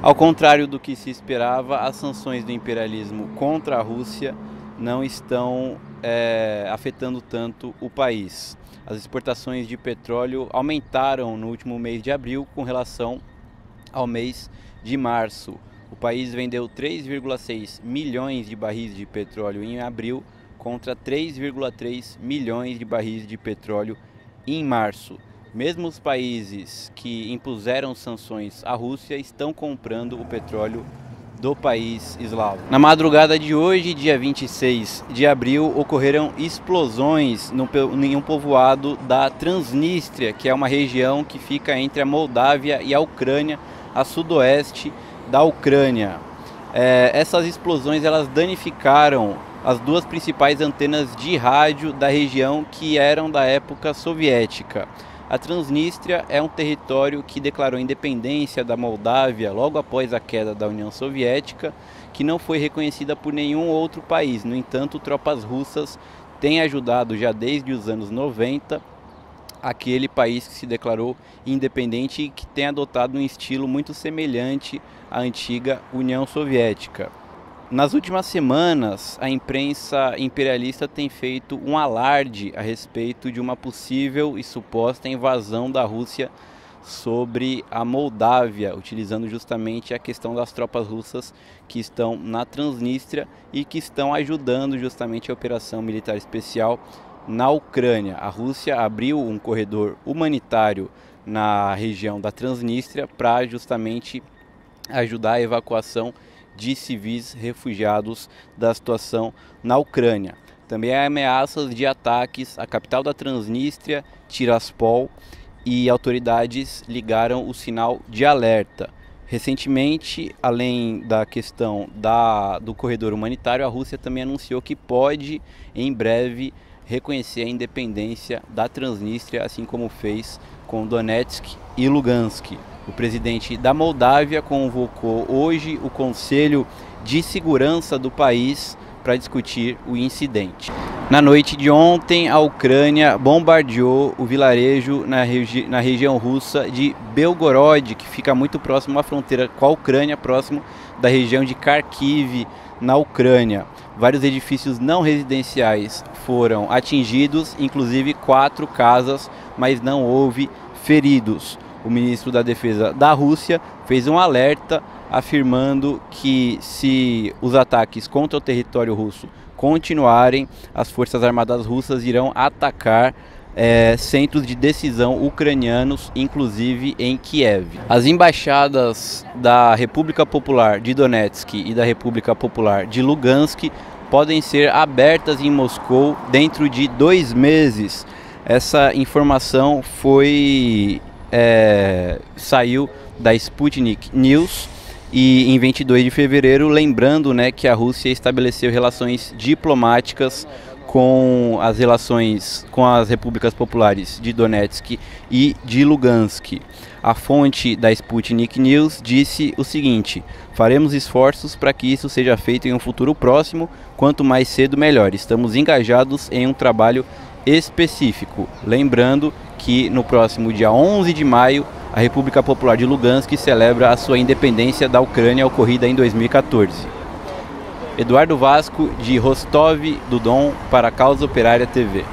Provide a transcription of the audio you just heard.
Ao contrário do que se esperava, as sanções do imperialismo contra a Rússia não estão é, afetando tanto o país. As exportações de petróleo aumentaram no último mês de abril com relação ao mês de março. O país vendeu 3,6 milhões de barris de petróleo em abril contra 3,3 milhões de barris de petróleo em março. Mesmo os países que impuseram sanções à Rússia estão comprando o petróleo do país eslavo. Na madrugada de hoje, dia 26 de abril, ocorreram explosões em um povoado da Transnistria, que é uma região que fica entre a Moldávia e a Ucrânia, a sudoeste da Ucrânia. É, essas explosões elas danificaram as duas principais antenas de rádio da região que eram da época soviética. A Transnistria é um território que declarou independência da Moldávia logo após a queda da União Soviética, que não foi reconhecida por nenhum outro país. No entanto, tropas russas têm ajudado já desde os anos 90 aquele país que se declarou independente e que tem adotado um estilo muito semelhante à antiga União Soviética. Nas últimas semanas, a imprensa imperialista tem feito um alarde a respeito de uma possível e suposta invasão da Rússia sobre a Moldávia, utilizando justamente a questão das tropas russas que estão na Transnistria e que estão ajudando justamente a operação militar especial na Ucrânia. A Rússia abriu um corredor humanitário na região da Transnistria para justamente ajudar a evacuação de civis refugiados da situação na Ucrânia. Também há ameaças de ataques à capital da Transnistria, Tiraspol, e autoridades ligaram o sinal de alerta. Recentemente, além da questão da, do corredor humanitário, a Rússia também anunciou que pode, em breve, reconhecer a independência da Transnistria, assim como fez com Donetsk e Lugansk. O presidente da Moldávia convocou hoje o Conselho de Segurança do país para discutir o incidente. Na noite de ontem, a Ucrânia bombardeou o vilarejo na, regi na região russa de Belgorod, que fica muito próximo à fronteira com a Ucrânia, próximo da região de Kharkiv, na Ucrânia. Vários edifícios não residenciais foram atingidos, inclusive quatro casas, mas não houve feridos o ministro da Defesa da Rússia fez um alerta afirmando que se os ataques contra o território russo continuarem, as Forças Armadas russas irão atacar é, centros de decisão ucranianos, inclusive em Kiev. As embaixadas da República Popular de Donetsk e da República Popular de Lugansk podem ser abertas em Moscou dentro de dois meses. Essa informação foi é, saiu da Sputnik News e em 22 de fevereiro, lembrando né, que a Rússia estabeleceu relações diplomáticas com as relações com as repúblicas populares de Donetsk e de Lugansk. A fonte da Sputnik News disse o seguinte: faremos esforços para que isso seja feito em um futuro próximo, quanto mais cedo melhor. Estamos engajados em um trabalho específico. Lembrando que no próximo dia 11 de maio, a República Popular de Lugansk celebra a sua independência da Ucrânia ocorrida em 2014. Eduardo Vasco, de Rostov do Dom, para a Causa Operária TV.